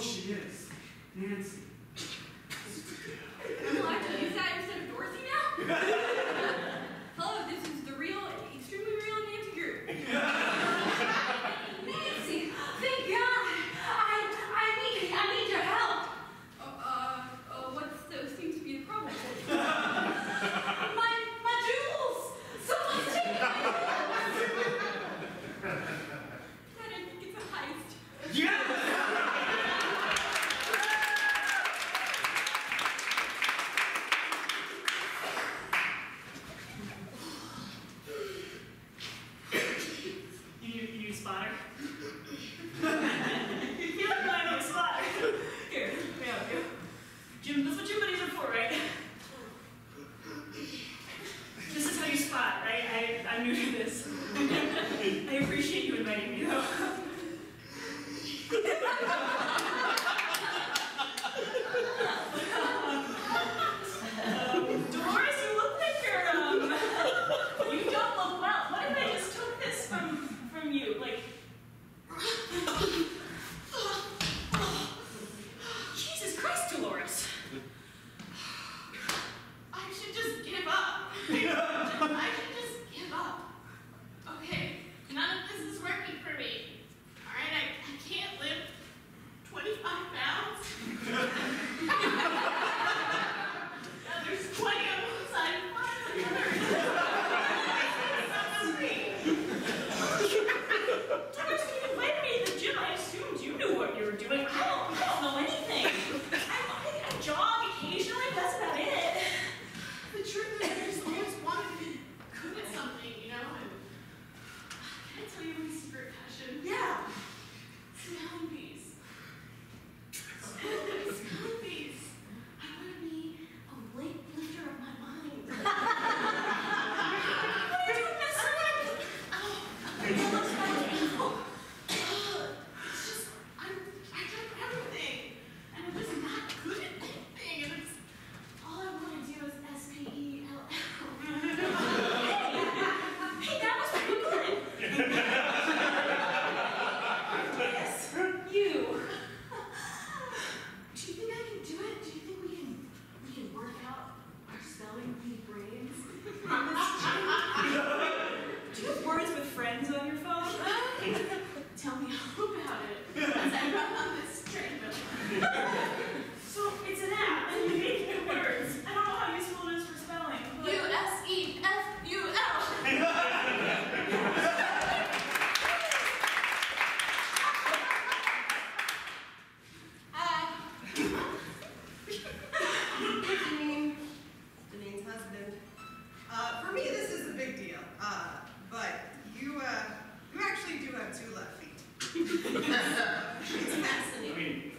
she is. Nancy. it's I mean,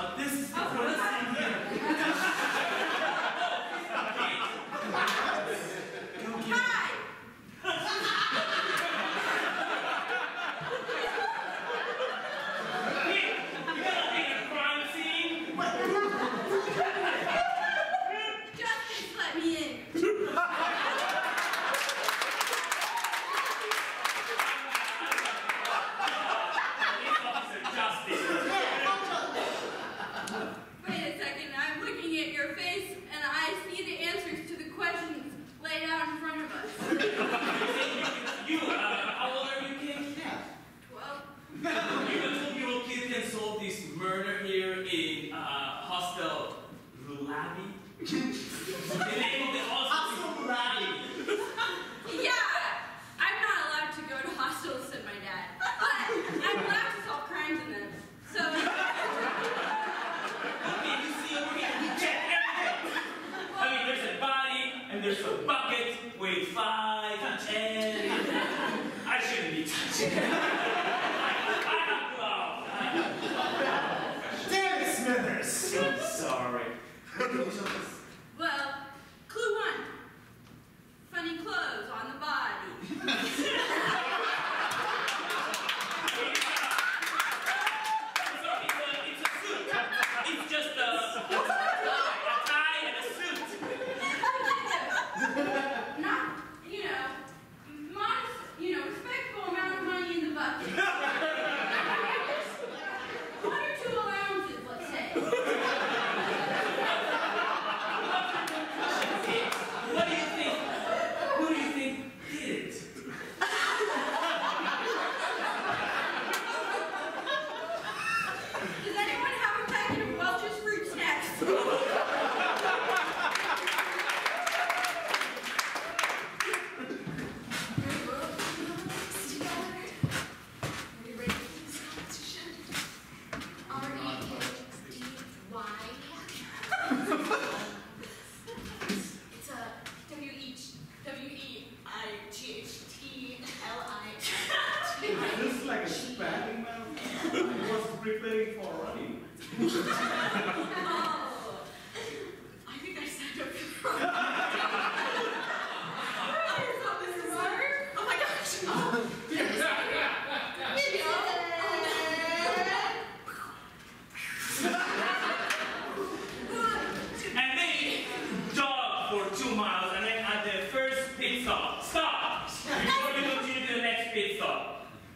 cannot. This Damn it, Smithers! I'm sorry.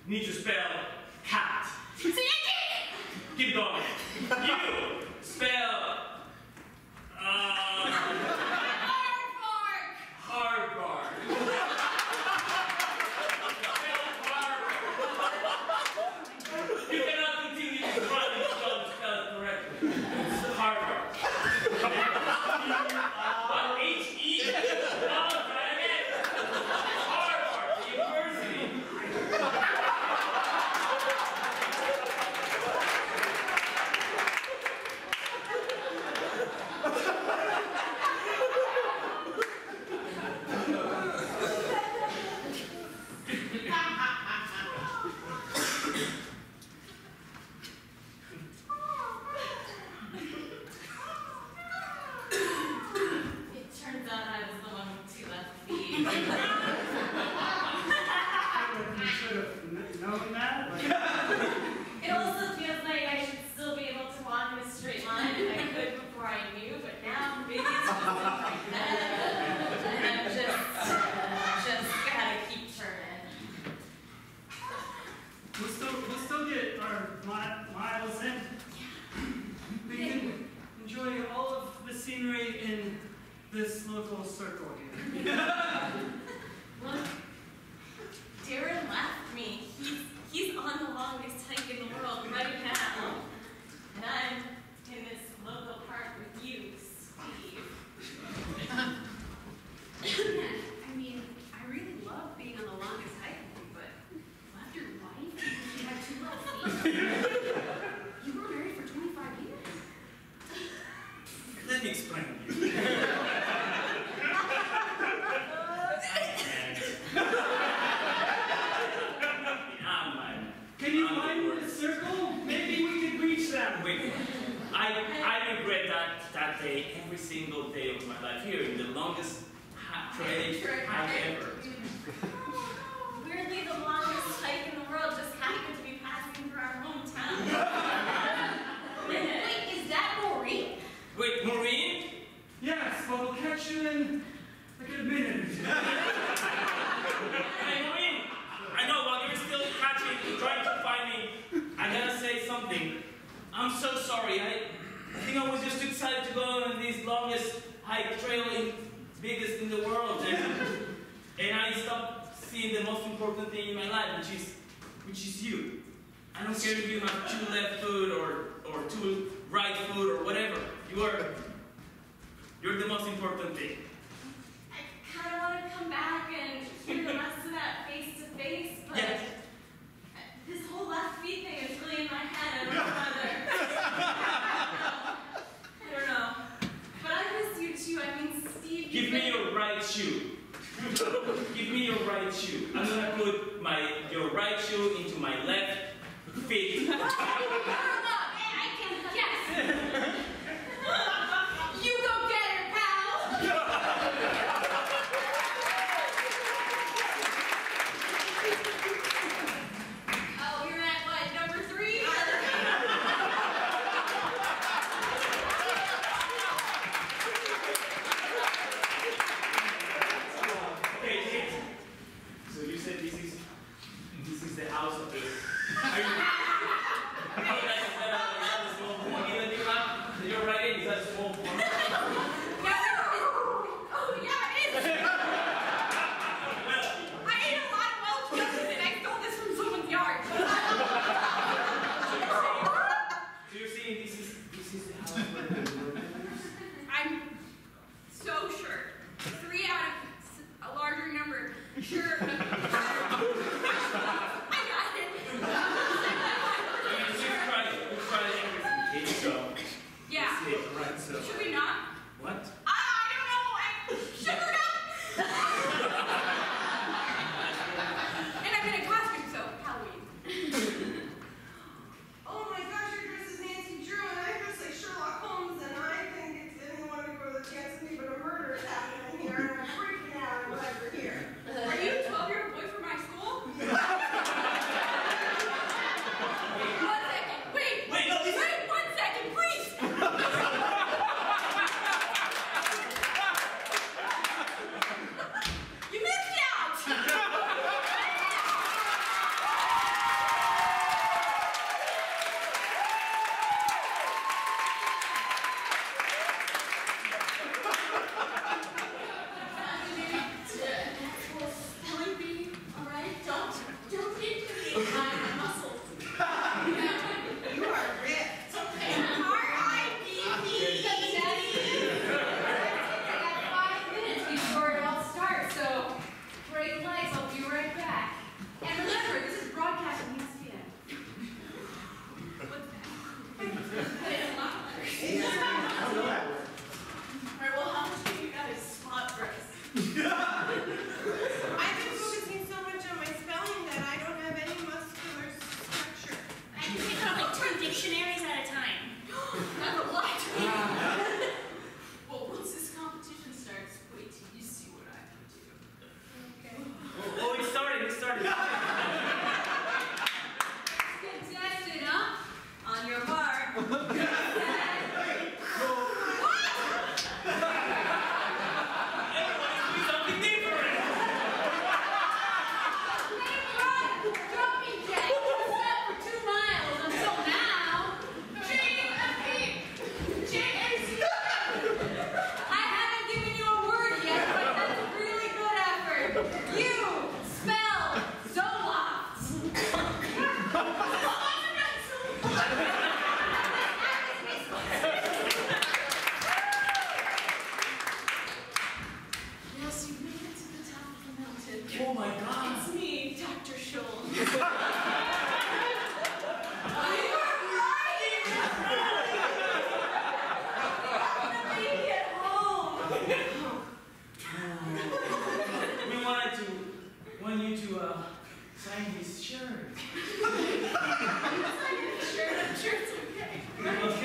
Need to spell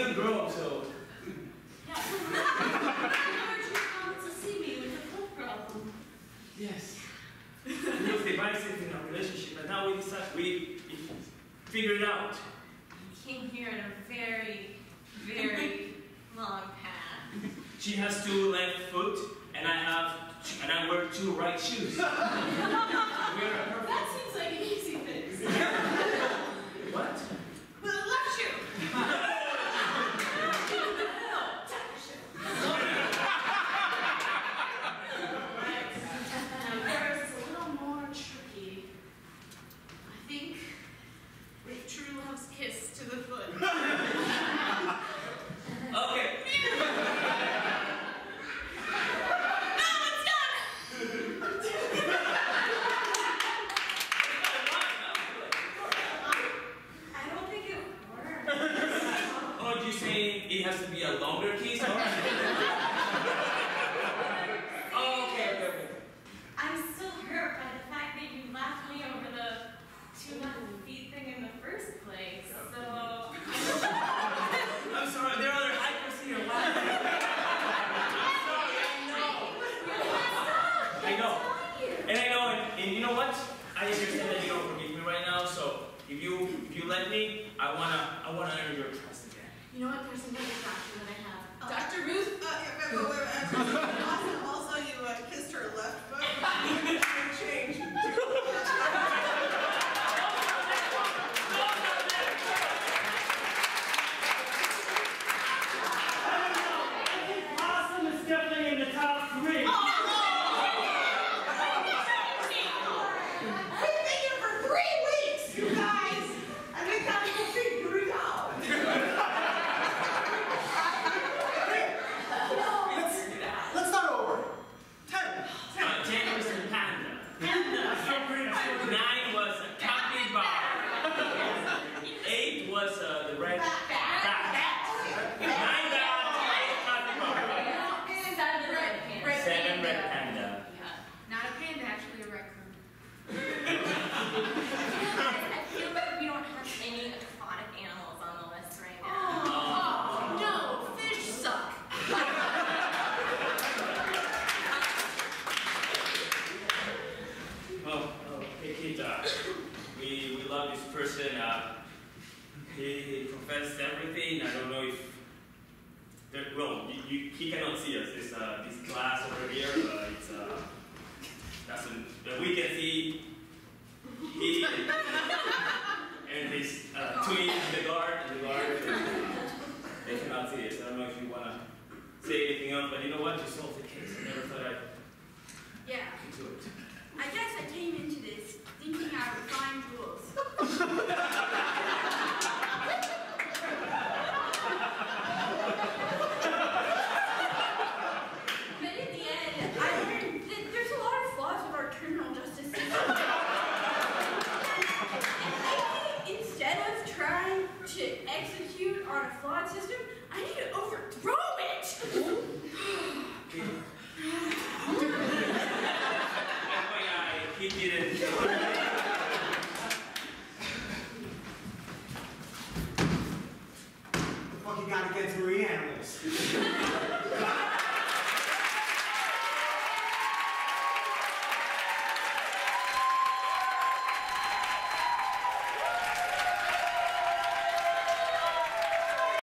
아이디어 없어요.